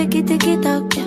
できてきたけ